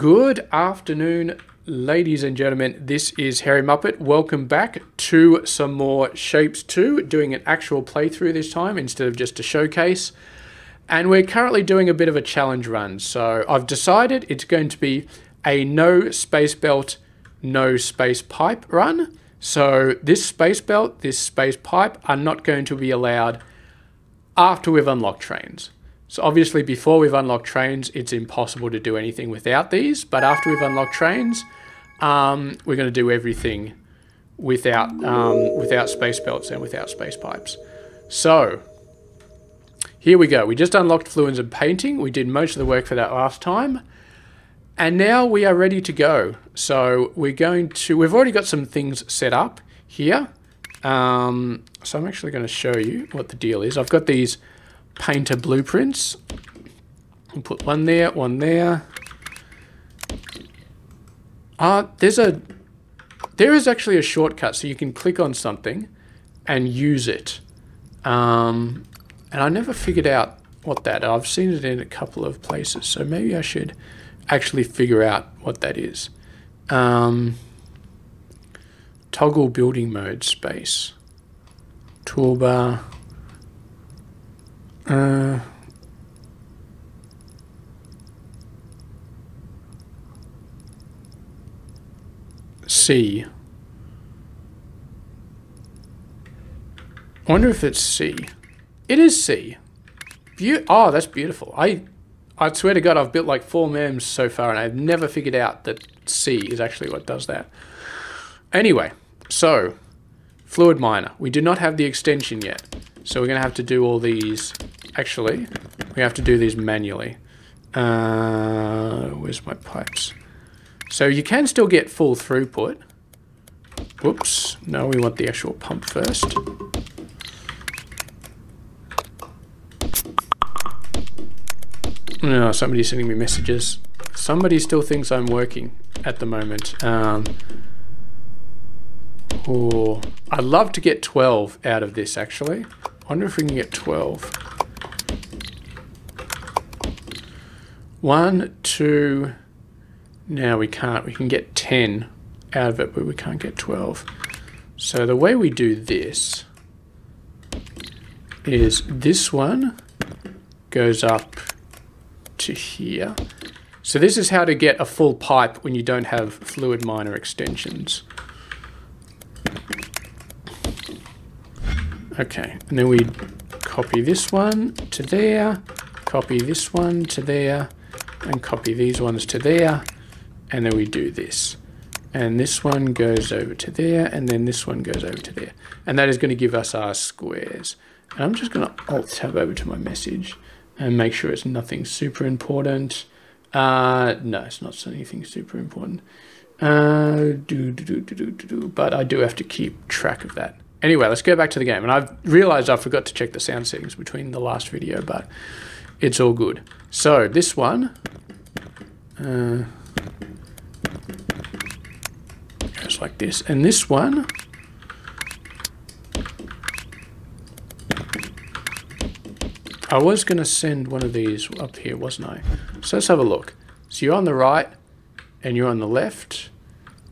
Good afternoon, ladies and gentlemen. This is Hairy Muppet. Welcome back to some more Shapez 2, doing an actual playthrough this time instead of just a showcase. And we're currently doing a bit of a challenge run. So I've decided it's going to be a no space belt, no space pipe run. So this space belt, this space pipe are not going to be allowed after we've unlocked trains. So obviously before we've unlocked trains, it's impossible to do anything without these. But after we've unlocked trains, um, we're going to do everything without, um, without space belts and without space pipes. So here we go. We just unlocked fluids and painting. We did most of the work for that last time. And now we are ready to go. So we're going to, we've already got some things set up here. Um, so I'm actually going to show you what the deal is. I've got these painter blueprints. I'll put one there, one there. Uh, there's a, there is actually a shortcut so you can click on something and use it. Um, and I never figured out what that, I've seen it in a couple of places. So maybe I should actually figure out what that is. Um, toggle building mode space. Toolbar. Uh, C. I wonder if it's C. It is C. Be oh, that's beautiful. I I swear to God, I've built like four memes so far, and I've never figured out that C is actually what does that. Anyway, so fluid miner. We do not have the extension yet, so we're going to have to do all these. Actually, we have to do these manually. Uh, where's my pipes? So you can still get full throughput. Whoops. No, we want the actual pump first. No, somebody's sending me messages. Somebody still thinks I'm working at the moment. Um, oh, I'd love to get 12 out of this, actually. I wonder if we can get 12. One, two... Now we can't. We can get 10 out of it, but we can't get 12. So the way we do this is this one goes up to here. So this is how to get a full pipe when you don't have fluid miner extensions. Okay, and then we copy this one to there, copy this one to there, and copy these ones to there, and then we do this. And this one goes over to there, and then this one goes over to there. And that is going to give us our squares. And I'm just going to alt-tab over to my message and make sure it's nothing super important. Uh, no, it's not anything super important. Uh, do, do, do, do, do, do, but I do have to keep track of that. Anyway, let's go back to the game. And I've realized I forgot to check the sound settings between the last video, but it's all good. So this one uh, goes like this. And this one I was going to send one of these up here, wasn't I? So let's have a look. So you're on the right, and you're on the left,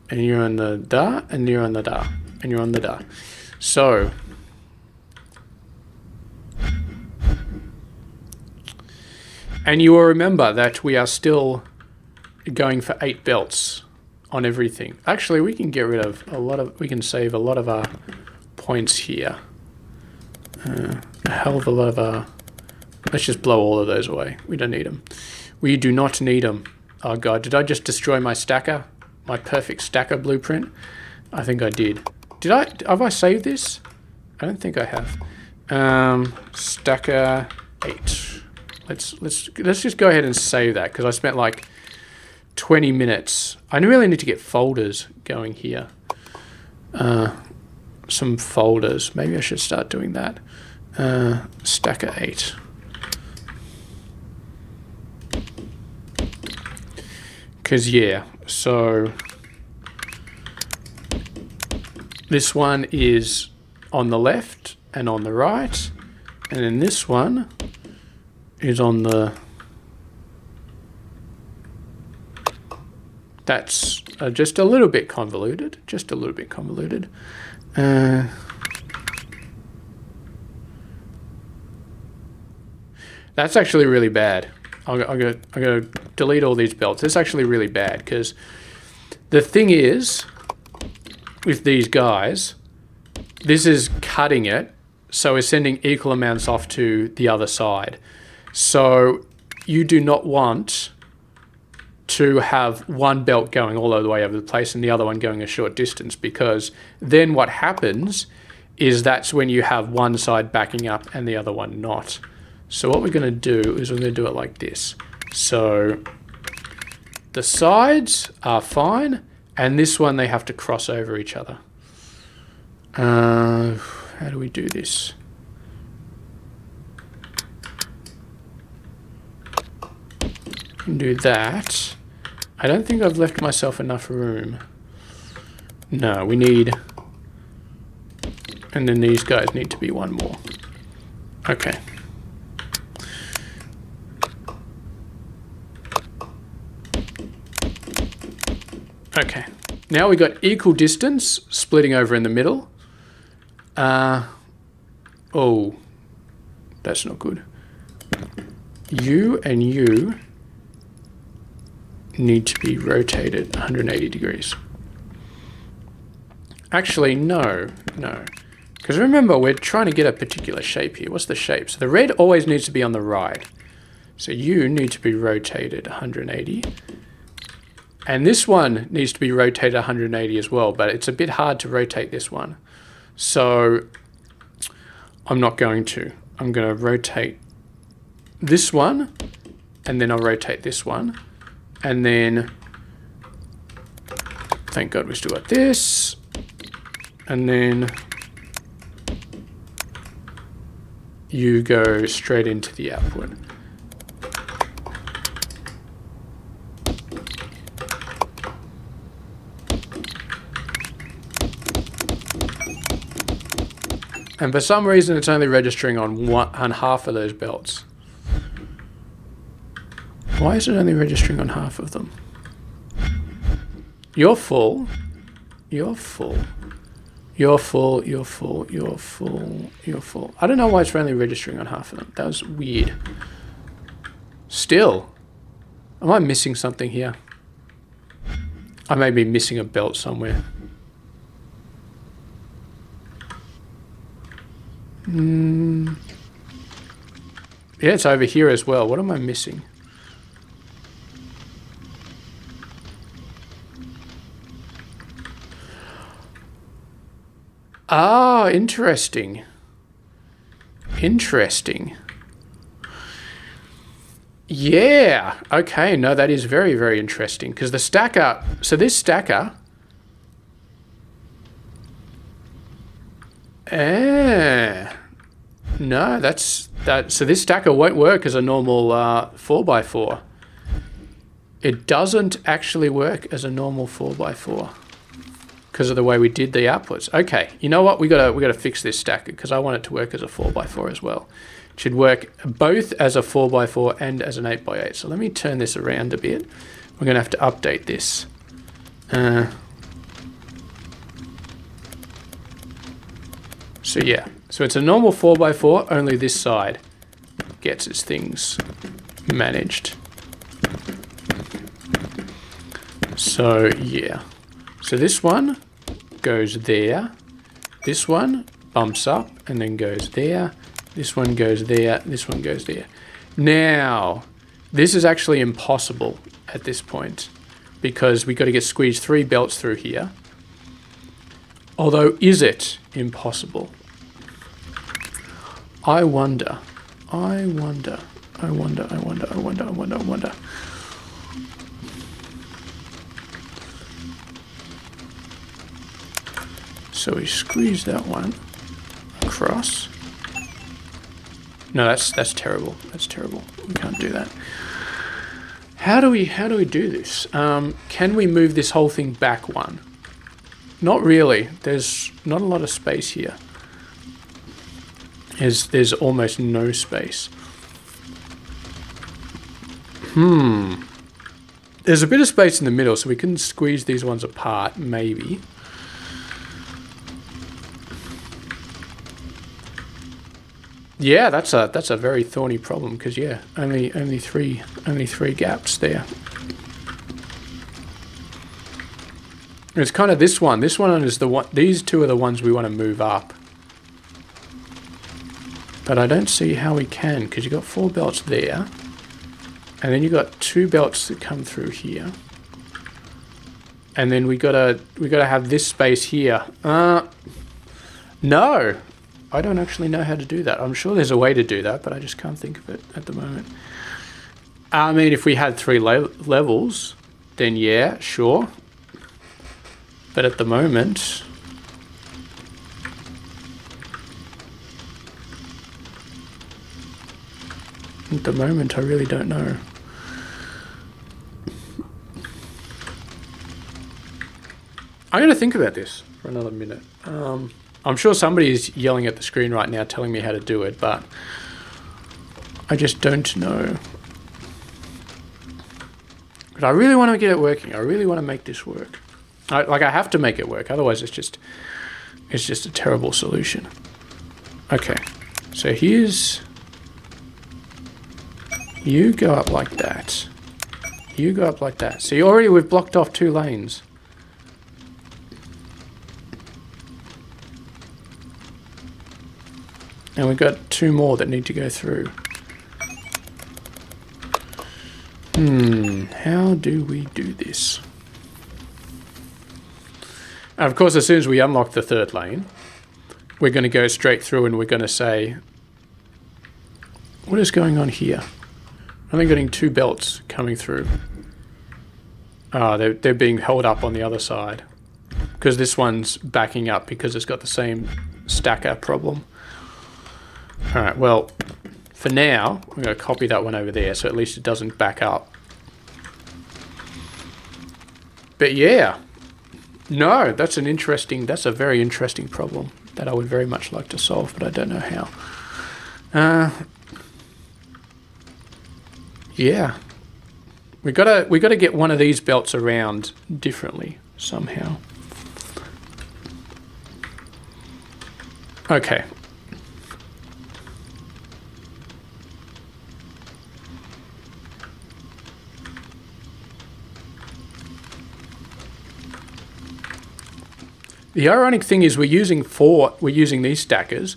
and you're on the da, and you're on the da, and you're on the da. So, and you will remember that we are still going for eight belts on everything. Actually, we can get rid of a lot of, we can save a lot of our points here. Uh, a hell of a lot of our Let's just blow all of those away. We don't need them. We do not need them. Oh god, did I just destroy my stacker? My perfect stacker blueprint? I think I did. Did I, have I saved this? I don't think I have. Um, stacker 8. Let's, let's, let's just go ahead and save that because I spent like 20 minutes. I really need to get folders going here. Uh, some folders. Maybe I should start doing that. Uh, stacker 8. Because, yeah, so this one is on the left and on the right. And then this one is on the That's uh, just a little bit convoluted. Just a little bit convoluted. Uh, that's actually really bad. I'm, going to delete all these belts. It's actually really bad because the thing is, with these guys, this is cutting it, so we're sending equal amounts off to the other side. So you do not want to have one belt going all the way over the place and the other one going a short distance because then what happens is that's when you have one side backing up and the other one not. So what we're going to do is we're going to do it like this. So the sides are fine and this one they have to cross over each other. Uh, how do we do this? Do that. I don't think I've left myself enough room. No, we need... And then these guys need to be one more. Okay. Okay. Now we got equal distance splitting over in the middle. Uh, oh, that's not good. You and you need to be rotated 180 degrees. Actually, no, no. Because remember, we're trying to get a particular shape here. What's the shape? So the red always needs to be on the right. So you need to be rotated 180. And this one needs to be rotated 180 as well, but it's a bit hard to rotate this one. So I'm not going to. I'm going to rotate this one, and then I'll rotate this one. And then, thank God we still got this. And then you go straight into the output. And for some reason, it's only registering on one on half of those belts. Why is it only registering on half of them? You're full. You're full. You're full, you're full, you're full, you're full. I don't know why it's only registering on half of them. That was weird. Still. Am I missing something here? I may be missing a belt somewhere. Hmm. Yeah, it's over here as well. What am I missing? Ah, interesting. Interesting. Yeah. Okay. No, that is very, very interesting because the stacker. So this stacker. Eh. No, that's that. So this stacker won't work as a normal uh, 4x4. It doesn't actually work as a normal 4x4 because of the way we did the outputs. Okay, you know what? We gotta we gotta fix this stack because I want it to work as a four x four as well. It should work both as a four x four and as an eight x eight. So let me turn this around a bit. We're gonna have to update this. Uh, so yeah, so it's a normal four x four. Only this side gets its things managed. So yeah. So this one goes there. This one bumps up and then goes there. This one goes there. This one goes there. Now, this is actually impossible at this point because we've got to get squeezed three belts through here. Although, is it impossible? I wonder. I wonder. I wonder. I wonder. I wonder. I wonder. I wonder. So we squeeze that one across. No, that's that's terrible. That's terrible. We can't do that. How do we how do we do this? Um, can we move this whole thing back one? Not really. There's not a lot of space here. There's there's almost no space. Hmm. There's a bit of space in the middle, so we can squeeze these ones apart, maybe. Yeah, that's a that's a very thorny problem because yeah, only only three only three gaps there. It's kind of this one. This one is the one. These two are the ones we want to move up. But I don't see how we can because you've got four belts there. And then you've got two belts that come through here. And then we gotta we gotta have this space here. Uh no. I don't actually know how to do that. I'm sure there's a way to do that, but I just can't think of it at the moment. I mean, if we had three le levels, then yeah, sure. But at the moment, at the moment, I really don't know. I'm going to think about this for another minute. Um, I'm sure somebody is yelling at the screen right now telling me how to do it, but I just don't know. But I really want to get it working. I really want to make this work. I, like I have to make it work, otherwise it's just it's just a terrible solution. Okay, so here's you go up like that. You go up like that. See, already we've blocked off two lanes. And we've got two more that need to go through. Hmm, how do we do this? And of course, as soon as we unlock the third lane, we're going to go straight through and we're going to say, what is going on here? I'm only getting two belts coming through. Ah, oh, they're, they're being held up on the other side. Because this one's backing up because it's got the same stacker problem. Alright, well, for now, I'm going to copy that one over there so at least it doesn't back up. But yeah, no, that's an interesting, that's a very interesting problem that I would very much like to solve, but I don't know how. Uh, yeah, we gotta we gotta get one of these belts around differently somehow. Okay, The ironic thing is we're using four, we're using these stackers.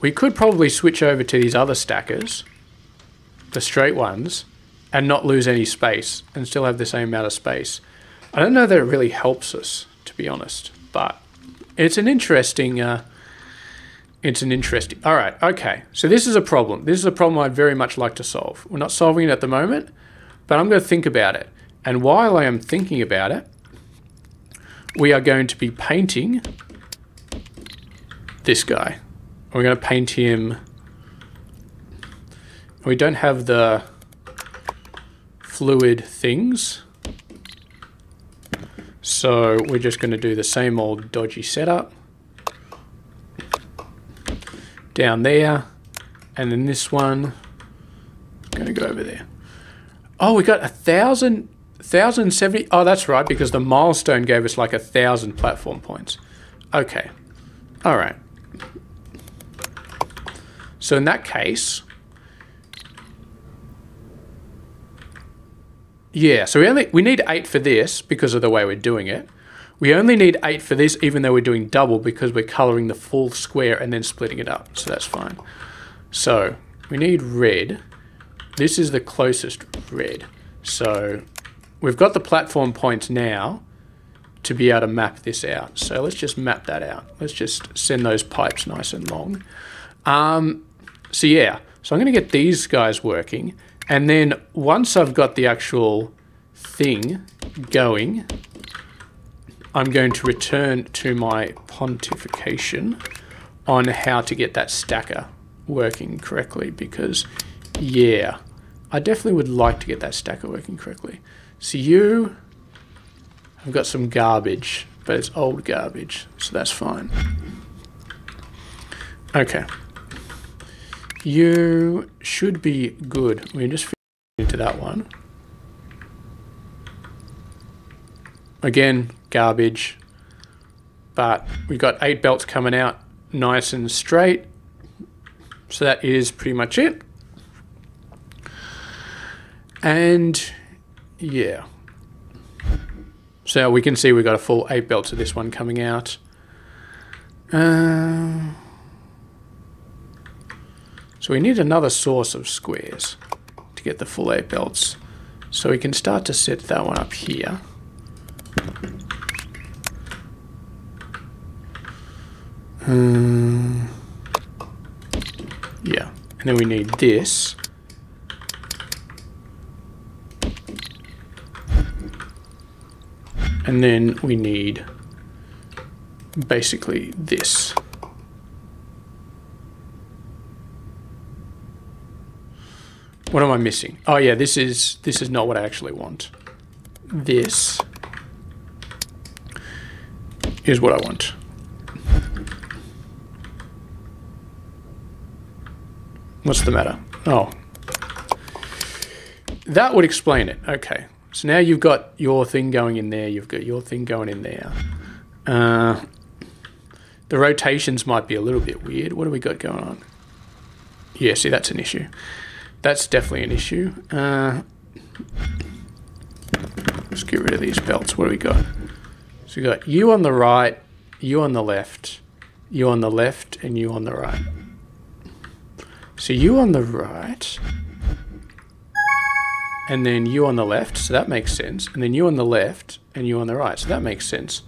We could probably switch over to these other stackers, the straight ones, and not lose any space and still have the same amount of space. I don't know that it really helps us, to be honest, but it's an interesting, uh, it's an interesting, all right, okay. So this is a problem. This is a problem I'd very much like to solve. We're not solving it at the moment, but I'm going to think about it. And while I am thinking about it, we are going to be painting this guy. We're going to paint him. We don't have the fluid things. So we're just going to do the same old dodgy setup. Down there. And then this one, I'm going to go over there. Oh, we got a thousand 1,070. Oh, that's right, because the milestone gave us like a thousand platform points. Okay. All right. So in that case, yeah, so we only we need eight for this because of the way we're doing it. We only need eight for this, even though we're doing double because we're coloring the full square and then splitting it up. So that's fine. So we need red. This is the closest red. So We've got the platform points now to be able to map this out. So let's just map that out. Let's just send those pipes nice and long. Um, so yeah, so I'm going to get these guys working. And then once I've got the actual thing going, I'm going to return to my pontification on how to get that stacker working correctly because yeah, I definitely would like to get that stacker working correctly. So you have got some garbage, but it's old garbage, so that's fine. Okay. You should be good. We just into that one. again, garbage. But we've got eight belts coming out nice and straight. So that is pretty much it. And yeah. So we can see we've got a full eight belts of this one coming out. Uh, so we need another source of squares to get the full eight belts. So we can start to set that one up here. Um, yeah, and then we need this. And then we need basically this. What am I missing? Oh yeah, this is this is not what I actually want. This is what I want. What's the matter? Oh. That would explain it. Okay. So now you've got your thing going in there, you've got your thing going in there. Uh, the rotations might be a little bit weird. What do we got going on? Yeah, see, that's an issue. That's definitely an issue. Uh, let's get rid of these belts. What do we got? So we got you on the right, you on the left, you on the left, and you on the right. So you on the right, and then you on the left, so that makes sense. And then you on the left, and you on the right, so that makes sense.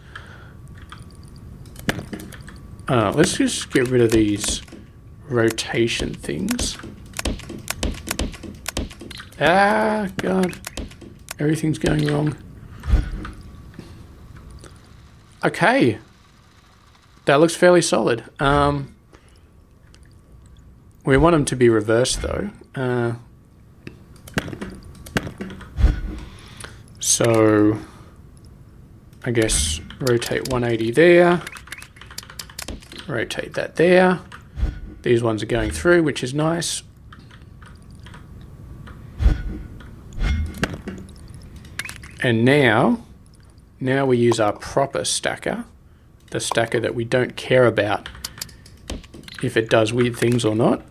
Uh, let's just get rid of these rotation things. Ah, God. Everything's going wrong. Okay. That looks fairly solid. Um, we want them to be reversed, though. Uh, so, I guess rotate 180 there. Rotate that there. These ones are going through, which is nice. And now, now we use our proper stacker, the stacker that we don't care about if it does weird things or not.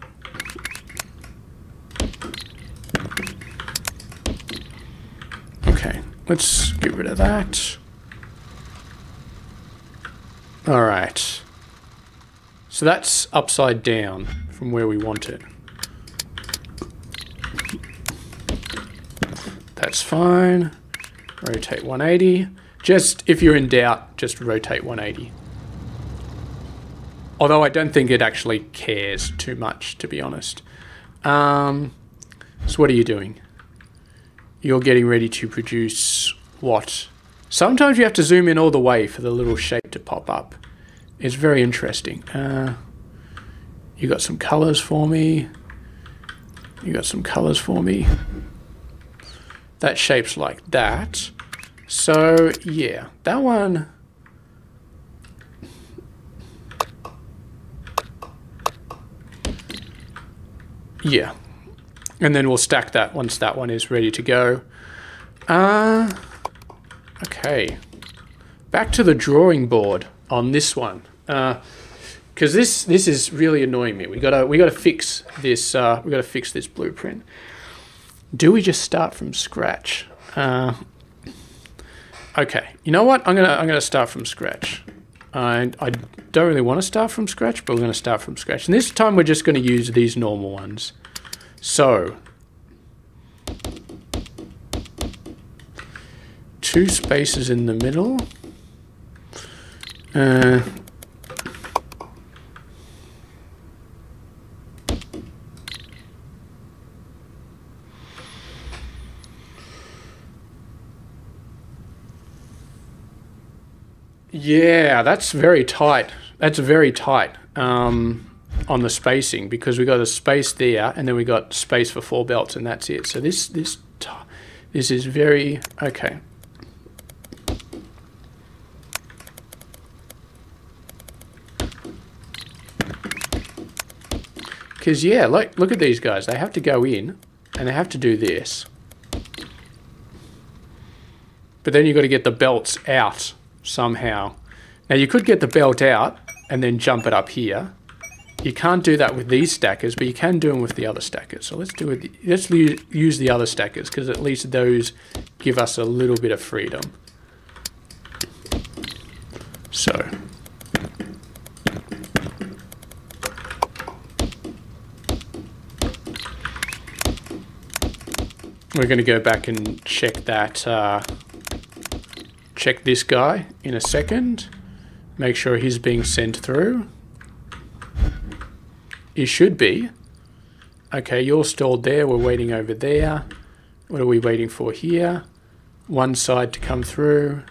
Okay, let's get rid of that. All right. So that's upside down from where we want it. That's fine. Rotate 180. Just, if you're in doubt, just rotate 180. Although I don't think it actually cares too much, to be honest. Um, so what are you doing? You're getting ready to produce what? Sometimes you have to zoom in all the way for the little shape to pop up. It's very interesting. Uh, you got some colors for me. You got some colors for me. That shape's like that. So, yeah, that one... Yeah. And then we'll stack that once that one is ready to go. Uh, okay. Back to the drawing board on this one. Because uh, this this is really annoying me. We gotta we gotta fix this. Uh, we gotta fix this blueprint. Do we just start from scratch? Uh, okay. You know what? I'm gonna I'm gonna start from scratch. I I don't really want to start from scratch, but we're gonna start from scratch. And this time we're just gonna use these normal ones. So. Two spaces in the middle. Uh, yeah, that's very tight. That's very tight um, on the spacing because we got a space there, and then we got space for four belts, and that's it. So this this this is very okay. Because, yeah, look, look at these guys. They have to go in and they have to do this. But then you've got to get the belts out somehow. Now you could get the belt out and then jump it up here. You can't do that with these stackers, but you can do them with the other stackers. So let's do it. Let's use the other stackers because at least those give us a little bit of freedom. So we're going to go back and check that, uh, check this guy in a second. Make sure he's being sent through. He should be. Okay, you're stalled there. We're waiting over there. What are we waiting for here? One side to come through.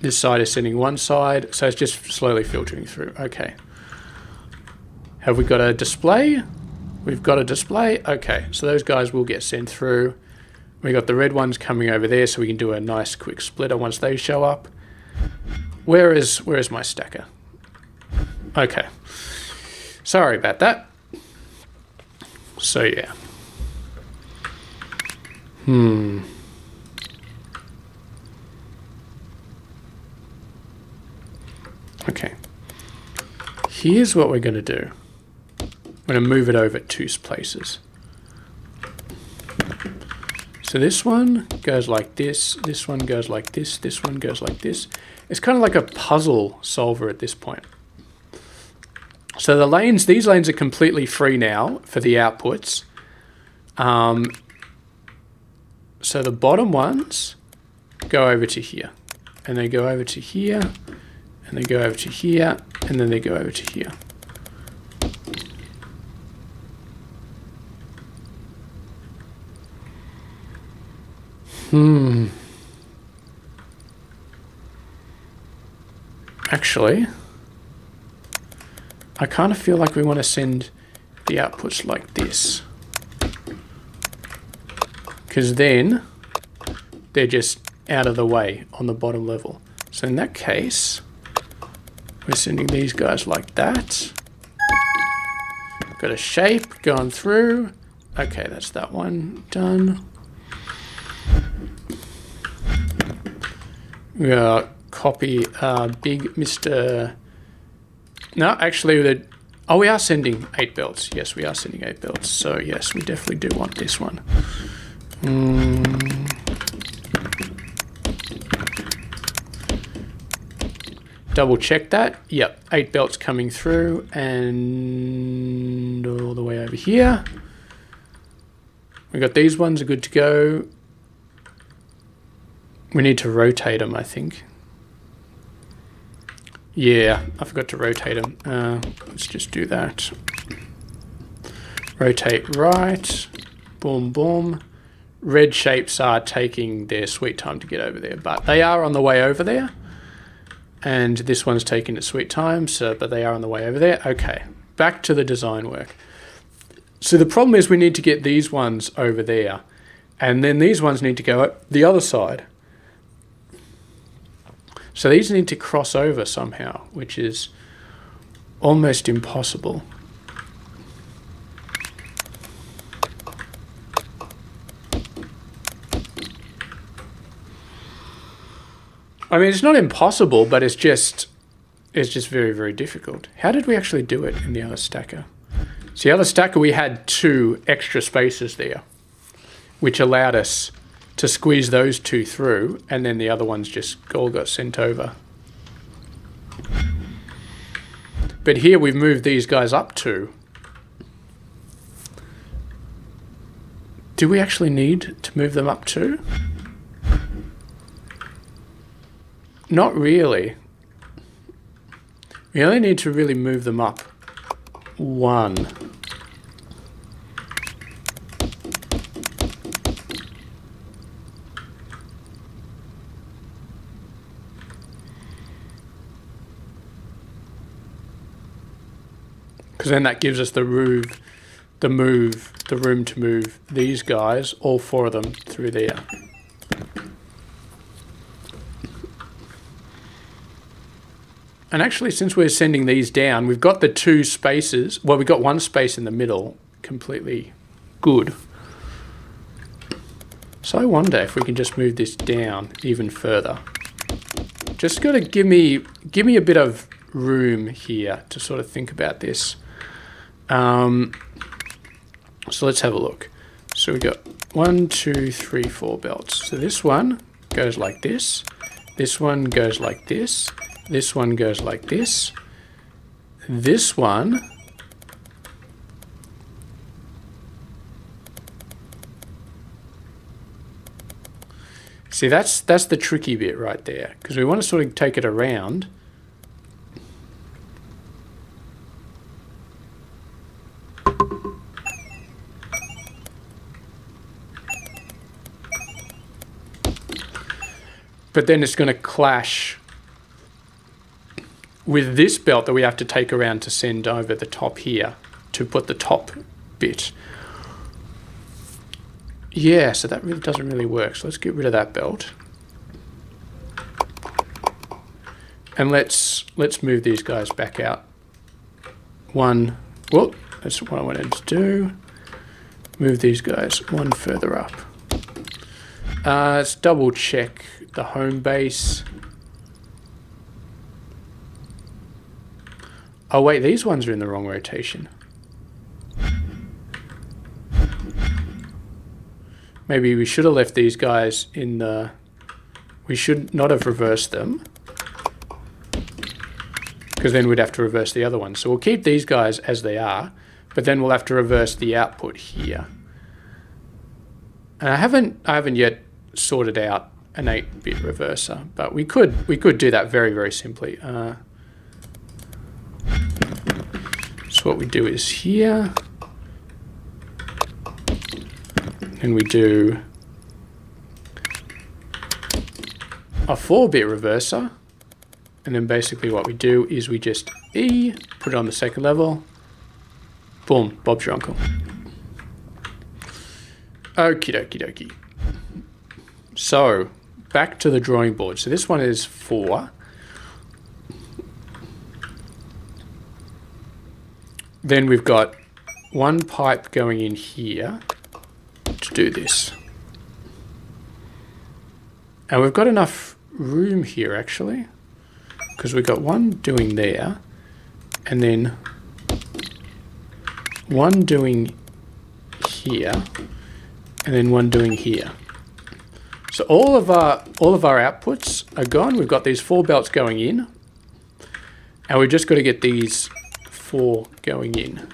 This side is sending one side, so it's just slowly filtering through. Okay. Have we got a display? We've got a display. Okay, so those guys will get sent through. We got the red ones coming over there, so we can do a nice quick splitter once they show up. Where is where is my stacker? Okay. Sorry about that. So yeah. Hmm. Okay. Here's what we're going to do. I'm going to move it over two places. So this one goes like this, this one goes like this, this one goes like this. It's kind of like a puzzle solver at this point. So the lanes, these lanes are completely free now for the outputs. Um, so the bottom ones go over to here, and they go over to here, and they go over to here, and then they go over to here. Hmm. Actually, I kind of feel like we want to send the outputs like this. Because then they're just out of the way on the bottom level. So in that case, we're sending these guys like that. Got a shape going through. Okay, that's that one done. We got copy uh, big Mr. No, actually, oh, we are sending eight belts. Yes, we are sending eight belts. So yes, we definitely do want this one. Mm. Double check that. Yep, eight belts coming through and all the way over here. We got these ones are good to go. We need to rotate them, I think. Yeah, I forgot to rotate them. Uh, let's just do that. Rotate right. Boom, boom. Red shapes are taking their sweet time to get over there, but they are on the way over there. And this one's taking its sweet time, so but they are on the way over there. Okay, back to the design work. So the problem is we need to get these ones over there, and then these ones need to go the other side. So these need to cross over somehow, which is almost impossible. I mean, it's not impossible, but it's just it's just very, very difficult. How did we actually do it in the other stacker? So the other stacker, we had two extra spaces there, which allowed us to squeeze those two through, and then the other ones just all got sent over. But here we've moved these guys up to. Do we actually need to move them up to? Not really. We only need to really move them up one. Because then that gives us the room, the move, the room to move these guys, all four of them, through there. And actually, since we're sending these down, we've got the two spaces. Well, we've got one space in the middle completely good. So I wonder if we can just move this down even further. Just got to give me give me a bit of room here to sort of think about this. Um, so let's have a look. So we've got one, two, three, four belts. So this one goes like this. This one goes like this. This one goes like this. This one See, that's that's the tricky bit right there, because we want to sort of take it around. But then it's going to clash with this belt that we have to take around to send over the top here to put the top bit. Yeah, so that really doesn't really work. So let's get rid of that belt. And let's let's move these guys back out. One, well, that's what I wanted to do. Move these guys one further up. Uh, let's double check the home base. Oh wait, these ones are in the wrong rotation. Maybe we should have left these guys in the... We should not have reversed them. Because then we'd have to reverse the other ones. So we'll keep these guys as they are. But then we'll have to reverse the output here. And I haven't, I haven't yet sorted out an 8-bit reverser. But we could, we could do that very, very simply. Uh, so what we do is here... and we do a 4-bit reverser and then basically what we do is we just E, put it on the second level, boom, Bob's your uncle. Okie dokie dokie. So, back to the drawing board. So this one is 4. Then we've got one pipe going in here to do this. And we've got enough room here actually, because we've got one doing there, and then one doing here, and then one doing here. So all of our all of our outputs are gone. We've got these four belts going in, and we've just got to get these four going in.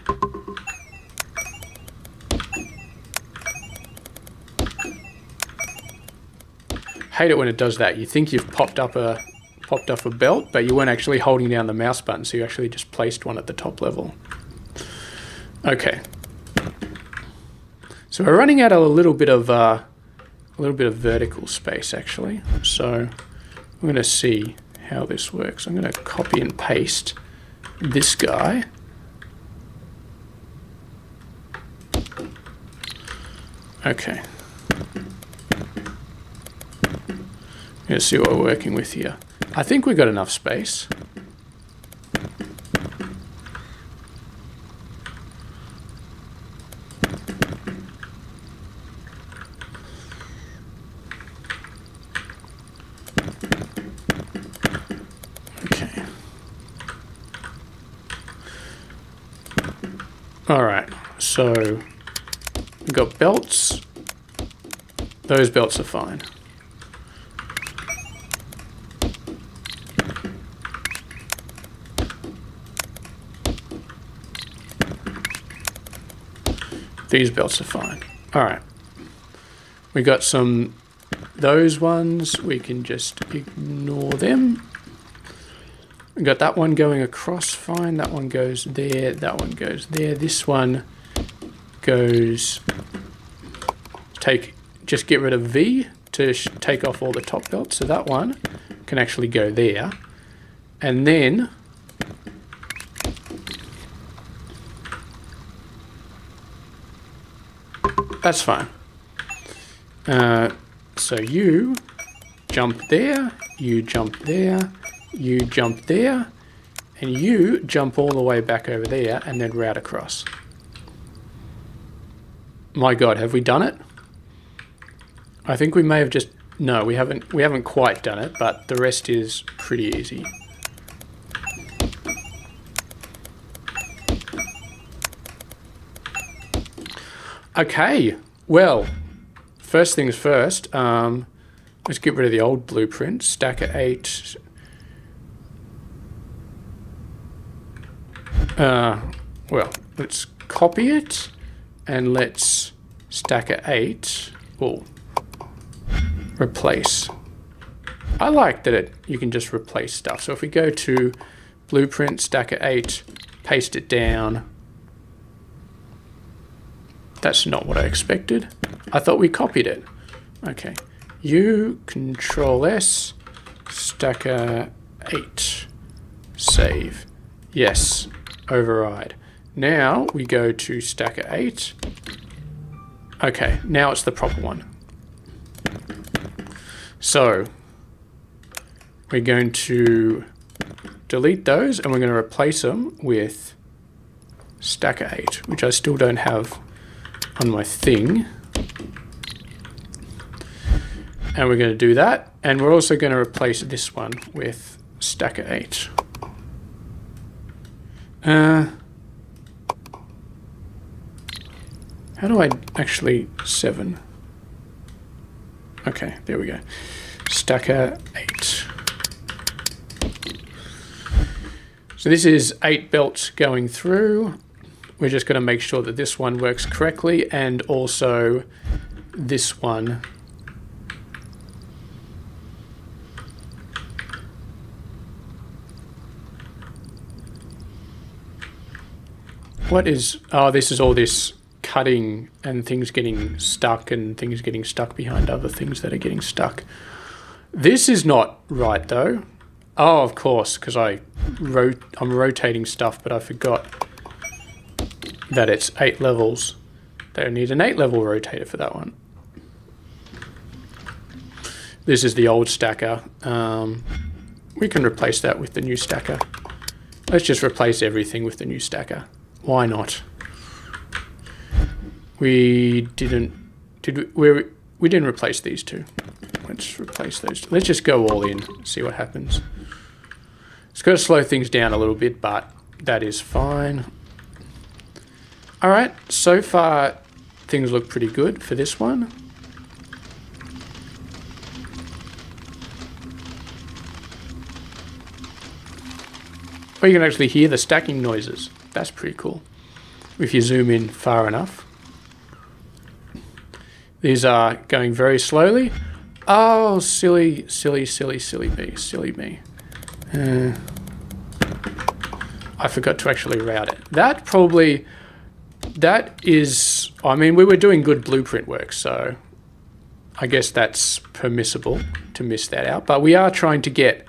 hate it when it does that. You think you've popped up a popped up a belt, but you weren't actually holding down the mouse button, so you actually just placed one at the top level. Okay. So we're running out of a little bit of uh, a little bit of vertical space actually. So I'm going to see how this works. I'm going to copy and paste this guy. Okay. Let's see what we're working with here. I think we've got enough space. Okay. All right, so we've got belts. Those belts are fine. These belts are fine. All right. We got some, those ones, we can just ignore them. We got that one going across fine. That one goes there. That one goes there. This one goes, take, just get rid of V to take off all the top belts. So that one can actually go there. And then That's fine. Uh, so you jump there, you jump there, you jump there, and you jump all the way back over there and then route across. My god, have we done it? I think we may have just no, we haven't we haven't quite done it, but the rest is pretty easy. Okay, well, first things first, um, let's get rid of the old blueprint, stack stacker 8. Uh, well, let's copy it, and let's stack stacker 8, oh, replace. I like that it you can just replace stuff. So if we go to blueprint, stacker 8, paste it down, that's not what I expected. I thought we copied it. Okay. U, Control S, stacker 8. Save. Yes. Override. Now we go to stacker 8. Okay, now it's the proper one. So we're going to delete those and we're going to replace them with stacker 8, which I still don't have on my thing. And we're going to do that. And we're also going to replace this one with stacker 8. Uh, how do I actually 7? Okay, there we go. Stacker 8. So this is 8 belts going through. We're just going to make sure that this one works correctly and also this one What is... Oh, this is all this cutting and things getting stuck and things getting stuck behind other things that are getting stuck. This is not right, though. Oh, of course, because I wrote, I'm rotating stuff, but I forgot that it's eight levels. They need an eight level rotator for that one. This is the old stacker. Um, we can replace that with the new stacker. Let's just replace everything with the new stacker. Why not? We didn't, did we, we, we didn't replace these two. Let's replace those. Two. Let's just go all in, see what happens. It's going to slow things down a little bit, but that is fine. All right, so far things look pretty good for this one. Oh, you can actually hear the stacking noises. That's pretty cool. If you zoom in far enough. These are going very slowly. Oh, silly, silly, silly, silly me, silly me. Uh, I forgot to actually route it. That probably that is, I mean, we were doing good blueprint work, so I guess that's permissible to miss that out. But we are trying to get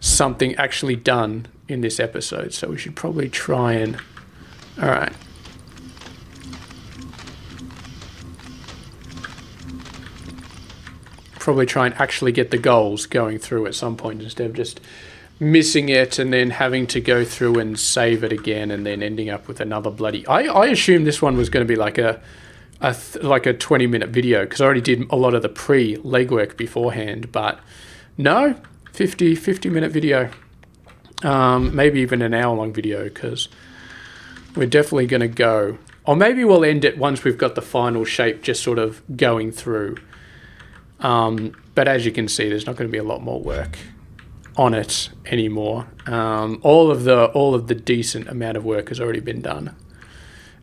something actually done in this episode, so we should probably try and. All right. Probably try and actually get the goals going through at some point instead of just missing it and then having to go through and save it again and then ending up with another bloody I, I assumed this one was going to be like a, a like a 20 minute video because I already did a lot of the pre legwork beforehand but no 50 50 minute video. Um, maybe even an hour long video because we're definitely going to go or maybe we'll end it once we've got the final shape just sort of going through um, but as you can see there's not going to be a lot more work on it anymore. Um, all of the all of the decent amount of work has already been done,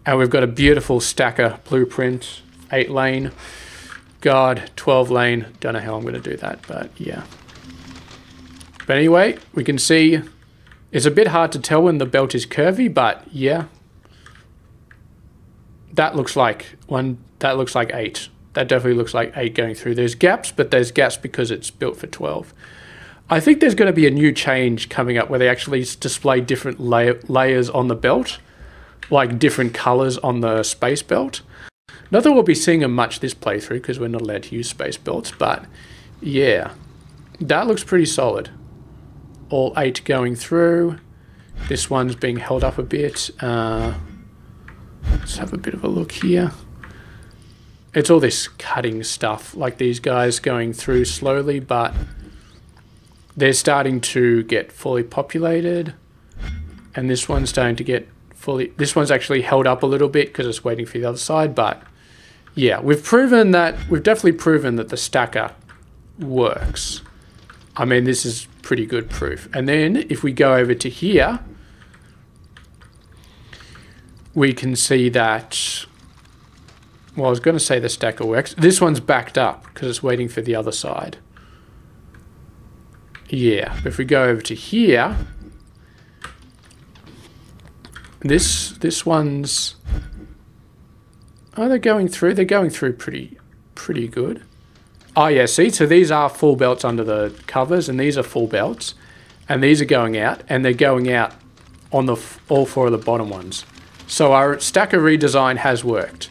and we've got a beautiful stacker blueprint, eight lane. God, 12 lane. Don't know how I'm going to do that, but yeah. But anyway, we can see it's a bit hard to tell when the belt is curvy, but yeah. That looks like one. That looks like eight. That definitely looks like eight going through. There's gaps, but there's gaps because it's built for 12. I think there's going to be a new change coming up where they actually display different layer, layers on the belt, like different colors on the space belt. Not that we'll be seeing them much this playthrough because we're not allowed to use space belts, but yeah, that looks pretty solid. All eight going through. This one's being held up a bit. Uh, let's have a bit of a look here. It's all this cutting stuff, like these guys going through slowly, but they're starting to get fully populated. And this one's starting to get fully, this one's actually held up a little bit because it's waiting for the other side. But yeah, we've proven that, we've definitely proven that the stacker works. I mean, this is pretty good proof. And then if we go over to here, we can see that, well, I was going to say the stacker works. This one's backed up because it's waiting for the other side. Yeah, if we go over to here, this this one's oh they're going through they're going through pretty pretty good. Oh yeah, see, so these are full belts under the covers, and these are full belts, and these are going out, and they're going out on the all four of the bottom ones. So our stacker redesign has worked.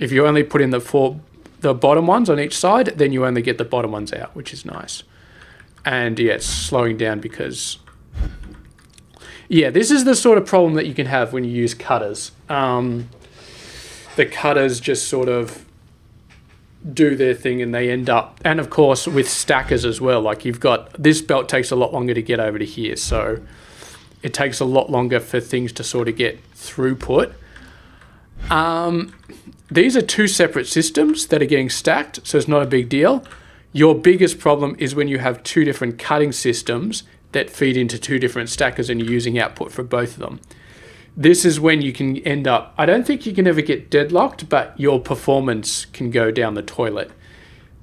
If you only put in the four, the bottom ones on each side, then you only get the bottom ones out, which is nice. And yeah, it's slowing down because, yeah, this is the sort of problem that you can have when you use cutters. Um, the cutters just sort of do their thing and they end up, and of course with stackers as well, like you've got, this belt takes a lot longer to get over to here. So it takes a lot longer for things to sort of get throughput. Um, these are two separate systems that are getting stacked, so it's not a big deal. Your biggest problem is when you have two different cutting systems that feed into two different stackers and you're using output for both of them. This is when you can end up, I don't think you can ever get deadlocked, but your performance can go down the toilet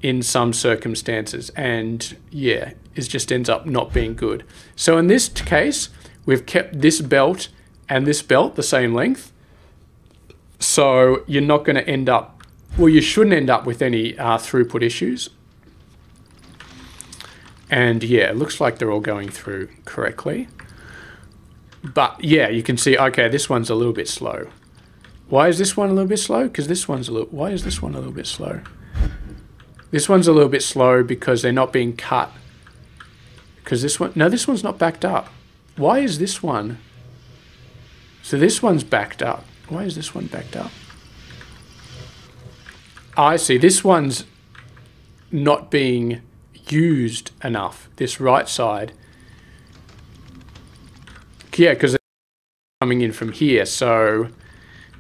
in some circumstances. And yeah, it just ends up not being good. So in this case, We've kept this belt and this belt the same length. So you're not going to end up, well, you shouldn't end up with any uh, throughput issues. And yeah, it looks like they're all going through correctly. But yeah, you can see, okay, this one's a little bit slow. Why is this one a little bit slow? Because this one's a little, why is this one a little bit slow? This one's a little bit slow because they're not being cut. Because this one, no, this one's not backed up. Why is this one? So this one's backed up. Why is this one backed up? I see. This one's not being used enough. This right side. Yeah, because it's coming in from here. So,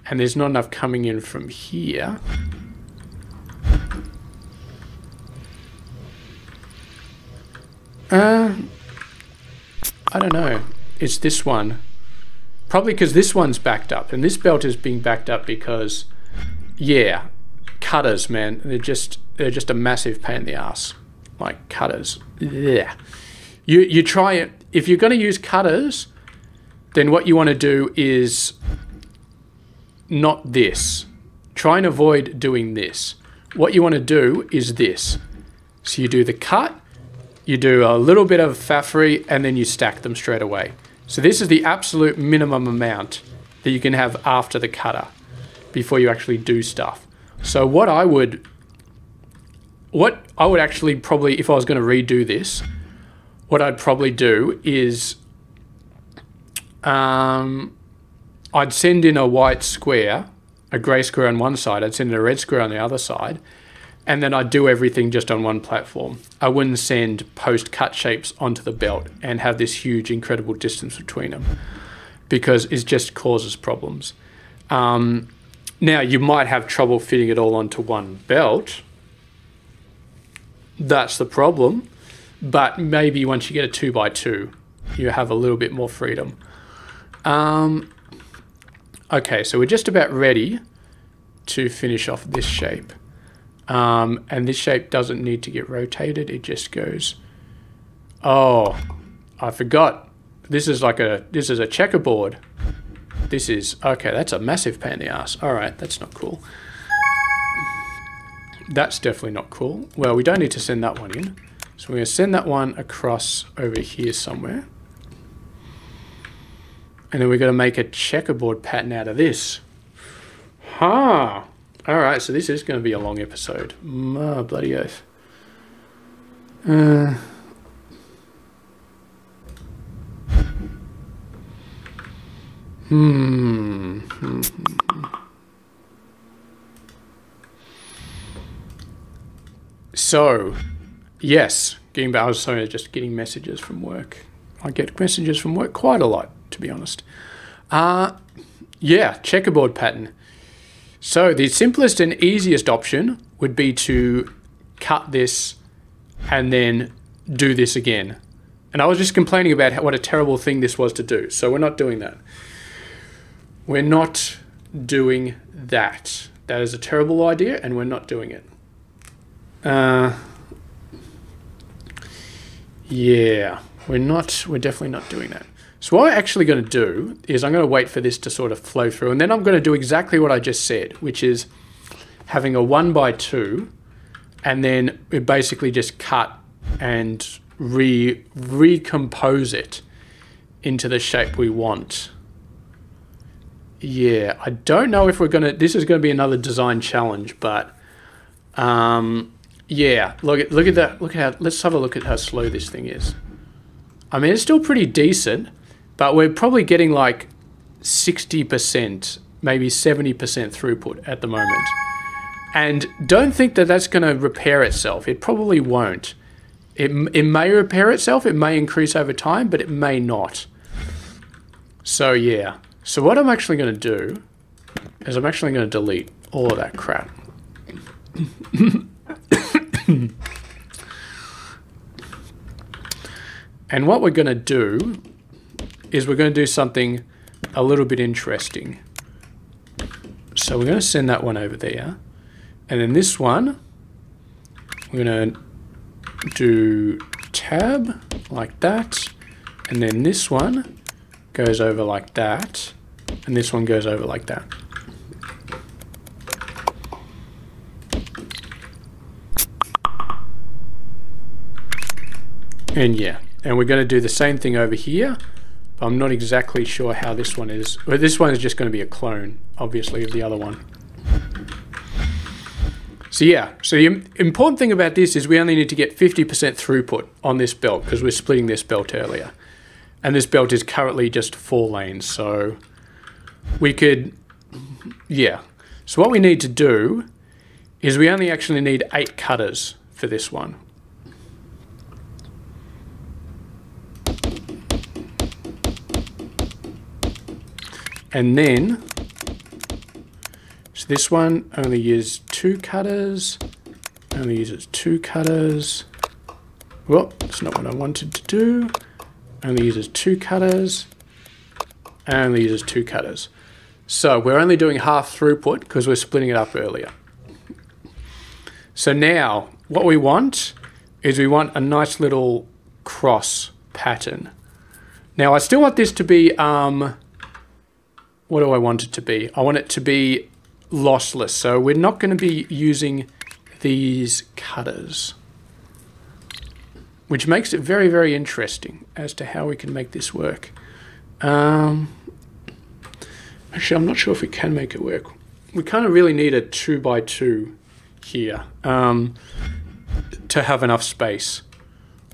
and there's not enough coming in from here. Uh, I don't know. It's this one. Probably because this one's backed up. And this belt is being backed up because, yeah, cutters, man. They're just they're just a massive pain in the ass. Like cutters. Yeah. You, you try it. If you're going to use cutters, then what you want to do is not this. Try and avoid doing this. What you want to do is this. So you do the cut, you do a little bit of fat-free, and then you stack them straight away. So this is the absolute minimum amount that you can have after the cutter before you actually do stuff. So what I would, what I would actually probably, if I was going to redo this, what I'd probably do is um, I'd send in a white square, a grey square on one side, I'd send in a red square on the other side, and then I'd do everything just on one platform. I wouldn't send post cut shapes onto the belt and have this huge, incredible distance between them because it just causes problems. Um, now, you might have trouble fitting it all onto one belt. That's the problem. But maybe once you get a 2 by 2 you have a little bit more freedom. Um, okay, so we're just about ready to finish off this shape. Um, and this shape doesn't need to get rotated. It just goes, oh, I forgot. This is like a, this is a checkerboard. This is, okay, that's a massive pain in the ass. All right, that's not cool. That's definitely not cool. Well, we don't need to send that one in. So we're going to send that one across over here somewhere. And then we're going to make a checkerboard pattern out of this. Huh. All right, so this is going to be a long episode. Oh, bloody oath. Uh, hmm. so, yes, getting back, I was sorry, just getting messages from work. I get messages from work quite a lot, to be honest. Uh, yeah, checkerboard pattern. So the simplest and easiest option would be to cut this and then do this again. And I was just complaining about what a terrible thing this was to do. So we're not doing that. We're not doing that. That is a terrible idea and we're not doing it. Uh, yeah, we're not, we're definitely not doing that. So what I'm actually going to do is I'm going to wait for this to sort of flow through and then I'm going to do exactly what I just said, which is having a one by two and then we basically just cut and re recompose it into the shape we want. Yeah, I don't know if we're going to, this is going to be another design challenge, but um, yeah, look at, look at that, look at how, let's have a look at how slow this thing is. I mean, it's still pretty decent, but we're probably getting like 60%, maybe 70% throughput at the moment. And don't think that that's going to repair itself. It probably won't. It, it may repair itself, it may increase over time, but it may not. So yeah. So what I'm actually going to do is I'm actually going to delete all of that crap. and what we're going to do is we're going to do something a little bit interesting. So we're going to send that one over there. And then this one, we're going to do tab like that. And then this one goes over like that. And this one goes over like that. And yeah, and we're going to do the same thing over here. I'm not exactly sure how this one is. But this one is just going to be a clone, obviously, of the other one. So yeah, so the important thing about this is we only need to get 50% throughput on this belt because we're splitting this belt earlier. And this belt is currently just four lanes, so we could, yeah. So what we need to do is we only actually need eight cutters for this one. And then, so this one only uses two cutters, only uses two cutters. Well, that's not what I wanted to do. Only uses two cutters, only uses two cutters. So we're only doing half throughput because we're splitting it up earlier. So now what we want is we want a nice little cross pattern. Now I still want this to be um, what do I want it to be? I want it to be lossless. So we're not going to be using these cutters, which makes it very, very interesting as to how we can make this work. Um, actually, I'm not sure if we can make it work. We kind of really need a two by two here um, to have enough space.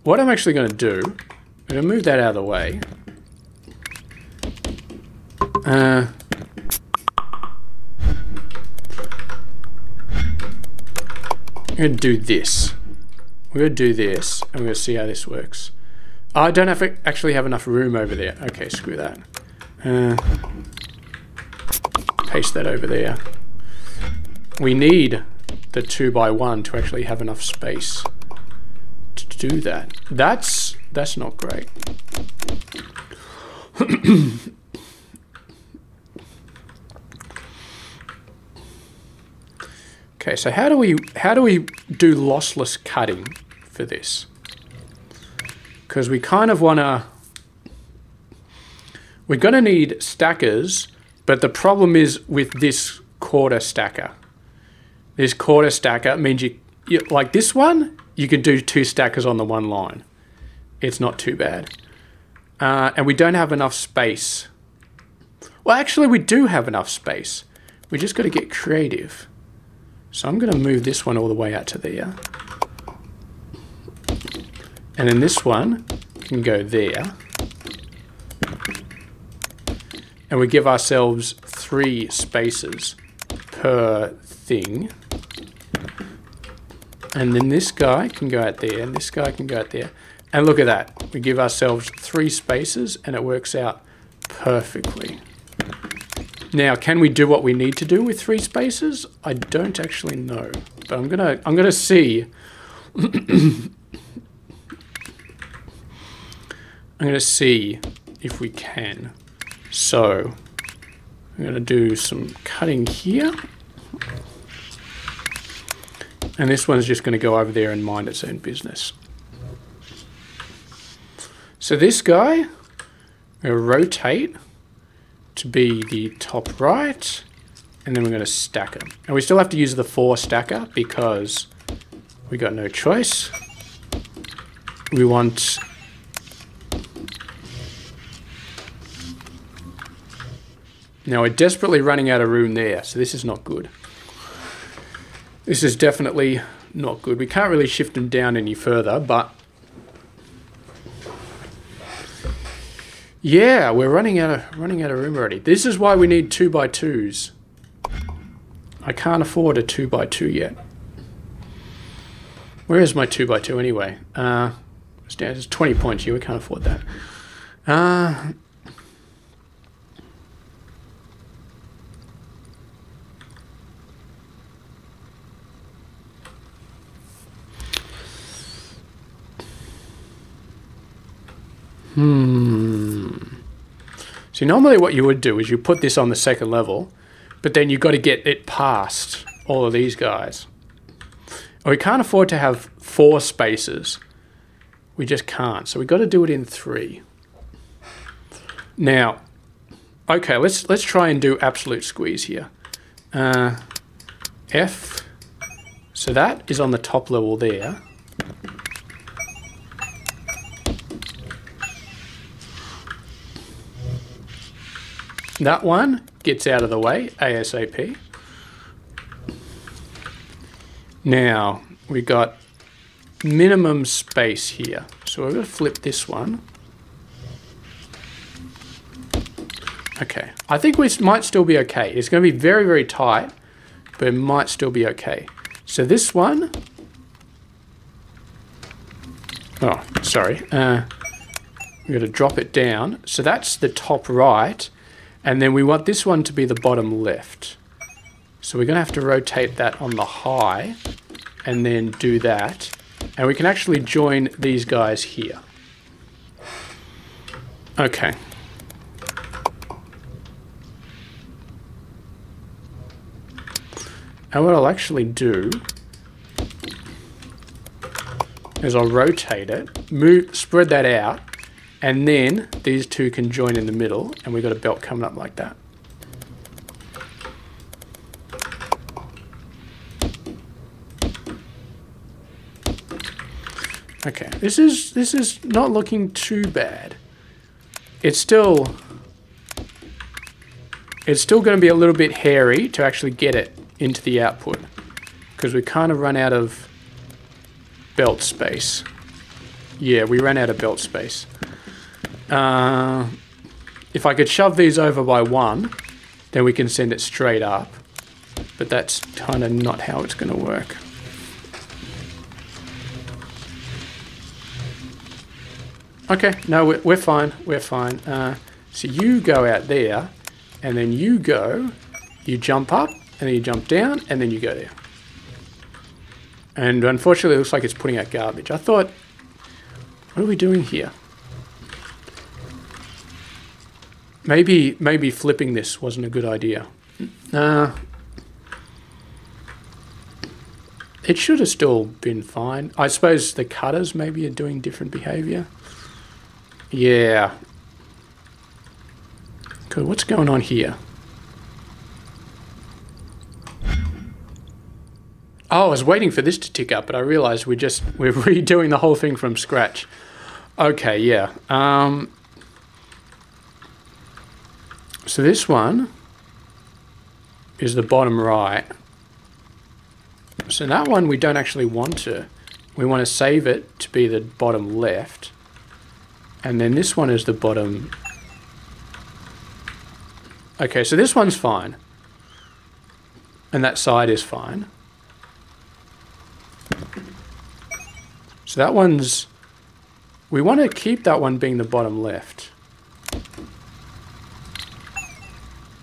What I'm actually going to do, I'm going to move that out of the way. Uh, I'm going to do this. We're going to do this, and we're going to see how this works. I don't have actually have enough room over there. Okay, screw that. Uh, paste that over there. We need the 2 by one to actually have enough space to do that. That's, that's not great. Okay, so how do we how do we do lossless cutting for this? Because we kind of want to we're going to need stackers, but the problem is with this quarter stacker. This quarter stacker means you, you like this one, you can do two stackers on the one line. It's not too bad. Uh, and we don't have enough space. Well, actually, we do have enough space. We just got to get creative. So I'm going to move this one all the way out to there. And then this one can go there. And we give ourselves three spaces per thing. And then this guy can go out there, and this guy can go out there. And look at that. We give ourselves three spaces, and it works out perfectly. Now, can we do what we need to do with three spaces? I don't actually know, but I'm gonna I'm gonna see. I'm gonna see if we can. So, I'm gonna do some cutting here. And this one's just going to go over there and mind its own business. So this guy, we'll rotate to be the top right, and then we're going to stack them. And we still have to use the four stacker because we got no choice. We want Now we're desperately running out of room there, so this is not good. This is definitely not good. We can't really shift them down any further, but yeah, we're running out of running out of room already. This is why we need two by twos. I can't afford a two by two yet. Where is my two by two anyway? Uh, it's 20 points here. We can't afford that. Uh, Hmm. See, normally what you would do is you put this on the second level, but then you've got to get it past all of these guys. we can't afford to have four spaces. We just can't. So we've got to do it in three. Now, okay, let's let's try and do absolute squeeze here. Uh, F. So that is on the top level there. That one gets out of the way ASAP. Now, we got minimum space here. So we're going to flip this one. Okay, I think we might still be okay. It's going to be very, very tight, but it might still be okay. So this one, oh, sorry, uh, we're going to drop it down. So that's the top right, and then we want this one to be the bottom left. So we're going to have to rotate that on the high and then do that. And we can actually join these guys here. Okay. And what I'll actually do is I'll rotate it, move, spread that out, and then these two can join in the middle and we've got a belt coming up like that. Okay, this is this is not looking too bad. It's still it's still going to be a little bit hairy to actually get it into the output because we kind of run out of belt space. Yeah, we ran out of belt space. Uh, if I could shove these over by one, then we can send it straight up. But that's kind of not how it's going to work. Okay, no, we're, we're fine. We're fine. Uh, so you go out there, and then you go, you jump up, and then you jump down, and then you go there. And unfortunately, it looks like it's putting out garbage. I thought, what are we doing here? Maybe maybe flipping this wasn't a good idea. Uh, it should have still been fine. I suppose the cutters maybe are doing different behavior. Yeah. Good. What's going on here? Oh, I was waiting for this to tick up, but I realized we're just we're redoing the whole thing from scratch. Okay, yeah. Um, so this one is the bottom right. So that one we don't actually want to. We want to save it to be the bottom left. And then this one is the bottom. Okay, so this one's fine. And that side is fine. So that one's... We want to keep that one being the bottom left.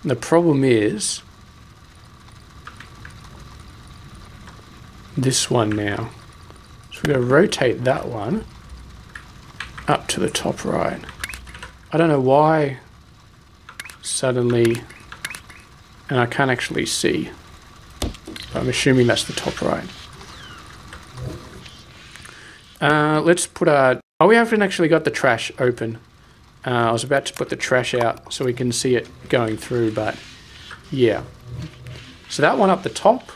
The problem is... This one now. So we're going to rotate that one up to the top right. I don't know why suddenly... And I can't actually see. I'm assuming that's the top right. Uh, let's put our... Oh, we haven't actually got the trash open. Uh, I was about to put the trash out so we can see it going through, but yeah. So that one up the top.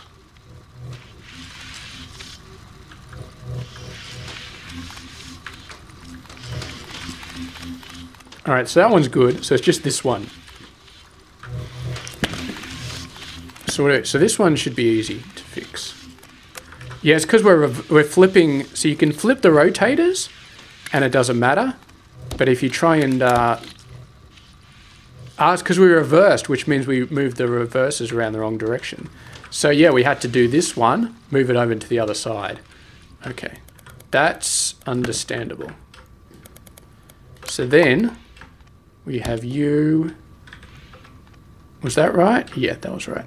Alright, so that one's good. So it's just this one. So, so this one should be easy to fix. Yeah, it's because we're, we're flipping, so you can flip the rotators and it doesn't matter. But if you try and, uh, because we reversed, which means we moved the reverses around the wrong direction. So yeah, we had to do this one, move it over to the other side. Okay, that's understandable. So then we have you. Was that right? Yeah, that was right.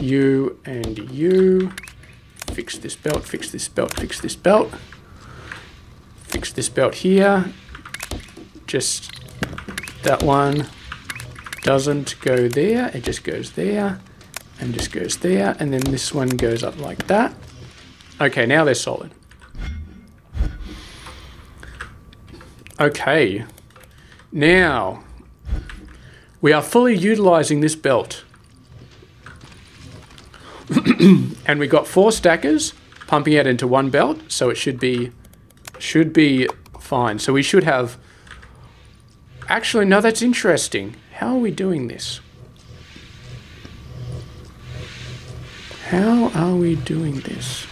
You and you. Fix this belt, fix this belt, fix this belt. Fix this belt here. Just that one doesn't go there. It just goes there and just goes there. And then this one goes up like that. Okay, now they're solid. Okay. Now, we are fully utilizing this belt. and we got four stackers pumping out into one belt, so it should be should be fine. So we should have Actually, no, that's interesting. How are we doing this? How are we doing this?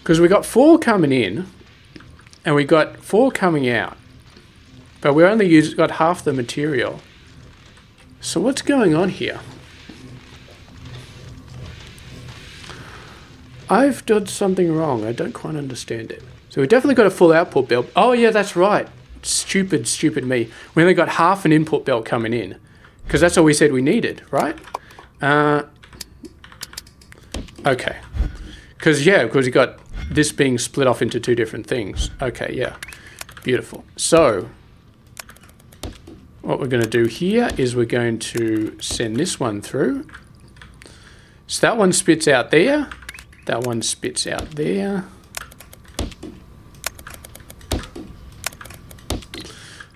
Because we got four coming in, and we got four coming out. But we only used, got half the material. So what's going on here? I've done something wrong. I don't quite understand it. So we definitely got a full output belt. Oh yeah, that's right. Stupid, stupid me. We only got half an input belt coming in. Because that's all we said we needed, right? Uh, okay. Because, yeah, because we got this being split off into two different things. Okay, yeah. Beautiful. So, what we're going to do here is we're going to send this one through. So that one spits out there. That one spits out there.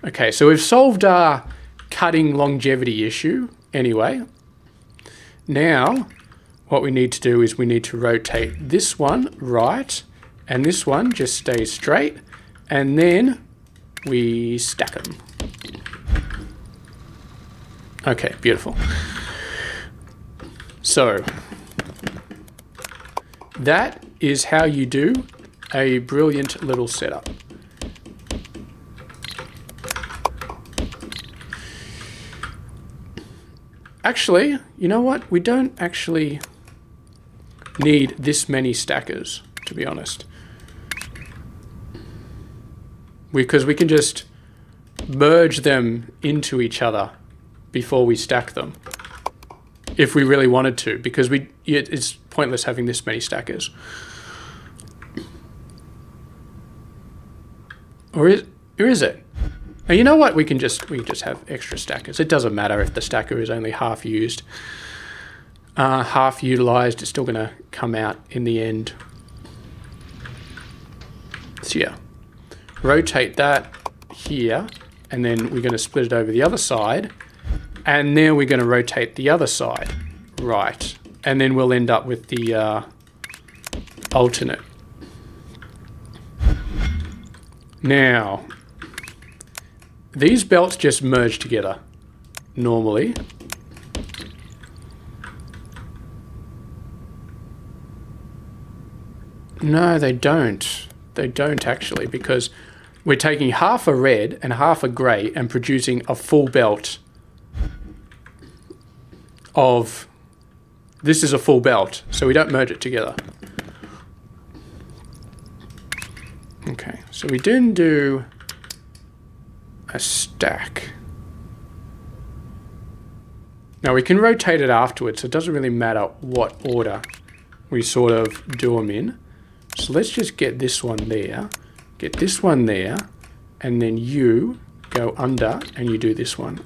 Okay, so we've solved our cutting longevity issue anyway. Now, what we need to do is we need to rotate this one right, and this one just stays straight, and then we stack them. Okay, beautiful. So, that is how you do a brilliant little setup. Actually, you know what? We don't actually need this many stackers, to be honest. Because we can just merge them into each other before we stack them. If we really wanted to, because we it's pointless having this many stackers. Or is, or is it? you know what? We can just we can just have extra stackers. It doesn't matter if the stacker is only half used, uh, half utilized. It's still going to come out in the end. So yeah, rotate that here, and then we're going to split it over the other side, and then we're going to rotate the other side. Right, and then we'll end up with the uh, alternate. Now, these belts just merge together normally. No, they don't. They don't actually because we're taking half a red and half a grey and producing a full belt of This is a full belt, so we don't merge it together. Okay, so we didn't do a stack. Now we can rotate it afterwards, so it doesn't really matter what order we sort of do them in. So let's just get this one there, get this one there, and then you go under and you do this one.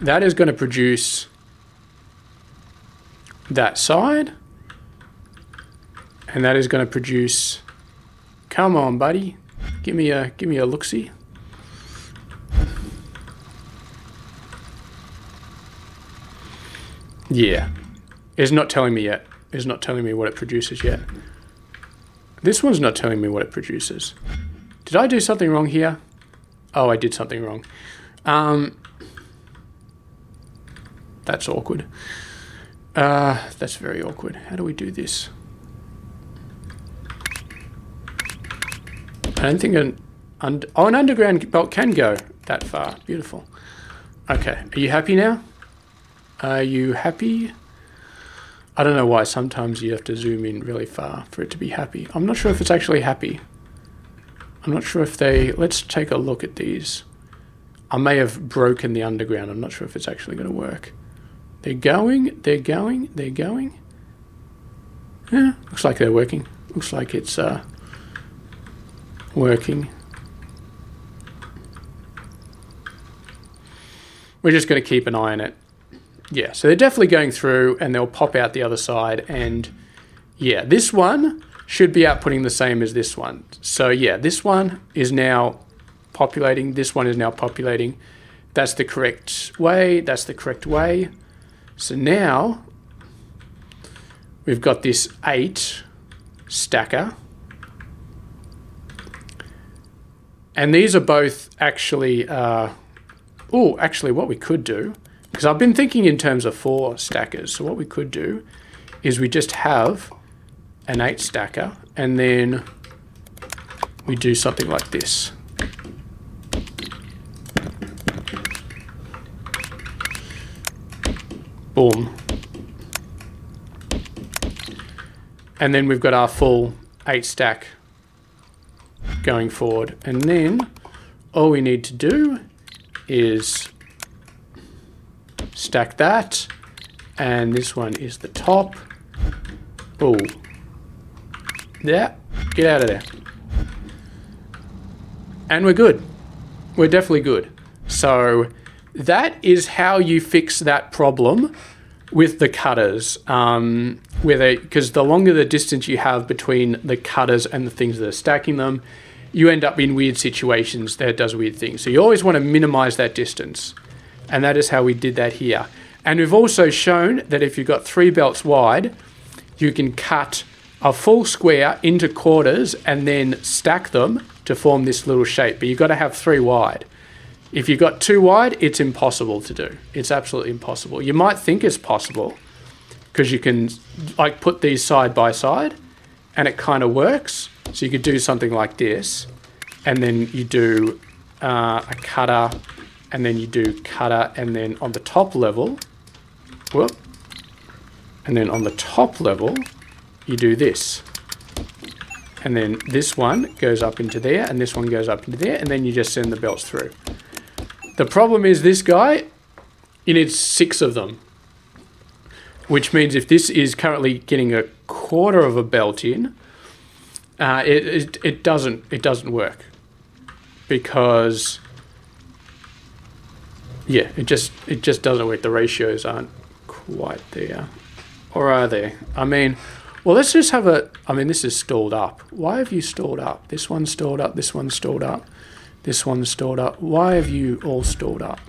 That is going to produce that side. And that is going to produce, come on buddy, give me a, give me a look-see. Yeah. It's not telling me yet. It's not telling me what it produces yet. This one's not telling me what it produces. Did I do something wrong here? Oh, I did something wrong. Um, that's awkward. Uh, that's very awkward. How do we do this? I don't think an, oh, an underground belt can go that far. Beautiful. Okay, are you happy now? Are you happy? I don't know why sometimes you have to zoom in really far for it to be happy. I'm not sure if it's actually happy. I'm not sure if they... Let's take a look at these. I may have broken the underground. I'm not sure if it's actually going to work. They're going, they're going, they're going. Yeah, looks like they're working. Looks like it's uh, working. We're just going to keep an eye on it. Yeah, so they're definitely going through and they'll pop out the other side. And yeah, this one should be outputting the same as this one. So yeah, this one is now populating. This one is now populating. That's the correct way. That's the correct way. So now we've got this 8 stacker. And these are both actually, uh, oh, actually what we could do, because I've been thinking in terms of four stackers. So what we could do is we just have an 8 stacker and then we do something like this. Boom. And then we've got our full eight stack going forward. And then all we need to do is stack that. And this one is the top. Oh. Yeah, get out of there. And we're good. We're definitely good. So that is how you fix that problem with the cutters. Um, because the longer the distance you have between the cutters and the things that are stacking them, you end up in weird situations that does weird things. So you always want to minimize that distance. And that is how we did that here. And we've also shown that if you've got three belts wide, you can cut a full square into quarters and then stack them to form this little shape. But you've got to have three wide. If you've got two wide, it's impossible to do. It's absolutely impossible. You might think it's possible because you can like put these side by side and it kind of works. So you could do something like this and then you do uh, a cutter and then you do cutter and then on the top level, whoop, and then on the top level, you do this. And then this one goes up into there and this one goes up into there and then you just send the belts through. The problem is this guy, you need six of them. Which means if this is currently getting a quarter of a belt in, uh, it, it, it doesn't it doesn't work. Because yeah it just it just doesn't work. The ratios aren't quite there. Or are they? I mean well let's just have a I mean this is stalled up. Why have you stalled up? This one's stalled up this one's stalled up this one's stored up. Why have you all stored up?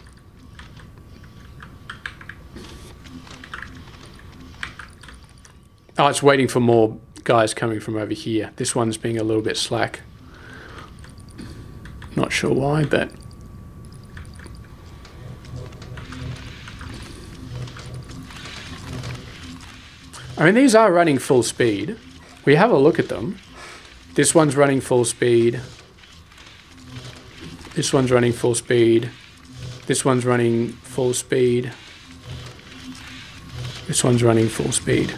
Oh, it's waiting for more guys coming from over here. This one's being a little bit slack. Not sure why, but... I mean, these are running full speed. We have a look at them. This one's running full speed. This one's running full speed. This one's running full speed. This one's running full speed.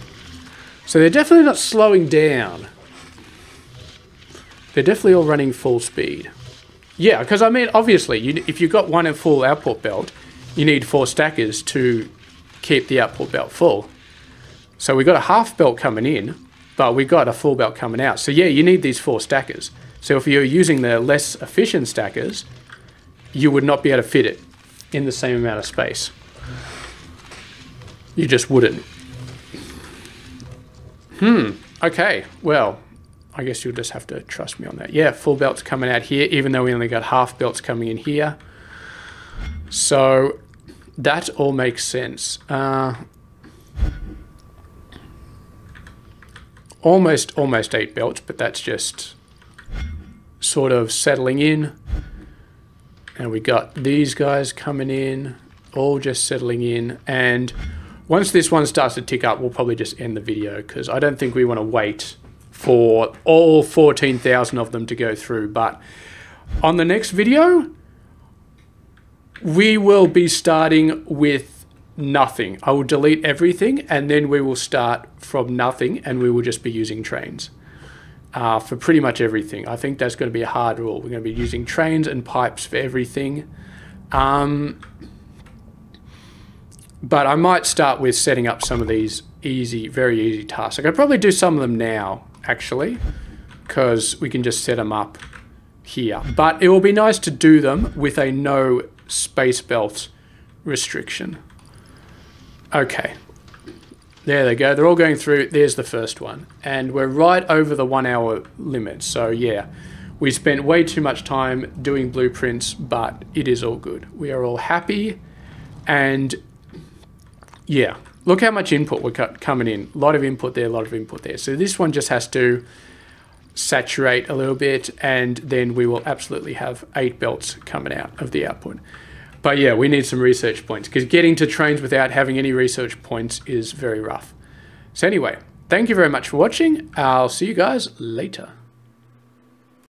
So they're definitely not slowing down. They're definitely all running full speed. Yeah, because I mean, obviously, you, if you've got one full output belt, you need four stackers to keep the output belt full. So we've got a half belt coming in, but we've got a full belt coming out. So yeah, you need these four stackers. So if you're using the less efficient stackers, you would not be able to fit it in the same amount of space. You just wouldn't. Hmm. Okay. Well, I guess you'll just have to trust me on that. Yeah, full belt's coming out here, even though we only got half belts coming in here. So that all makes sense. Uh, almost, almost eight belts, but that's just sort of settling in. And we got these guys coming in, all just settling in. And once this one starts to tick up, we'll probably just end the video because I don't think we want to wait for all 14,000 of them to go through. But on the next video, we will be starting with nothing. I will delete everything and then we will start from nothing and we will just be using trains uh, for pretty much everything. I think that's going to be a hard rule. We're going to be using trains and pipes for everything. Um, but I might start with setting up some of these easy, very easy tasks. I could probably do some of them now, actually, because we can just set them up here. But it will be nice to do them with a no space belt restriction. Okay. There they go. They're all going through. There's the first one. And we're right over the one hour limit. So yeah, we spent way too much time doing blueprints, but it is all good. We are all happy. And yeah, look how much input we're coming in. A lot of input there, a lot of input there. So this one just has to saturate a little bit and then we will absolutely have eight belts coming out of the output. But yeah, we need some research points because getting to trains without having any research points is very rough. So anyway, thank you very much for watching. I'll see you guys later.